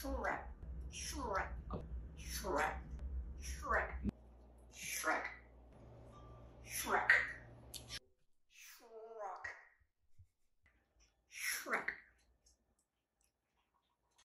Shrek, Shrek, Shrek, Shrek, Shrek, Shrek.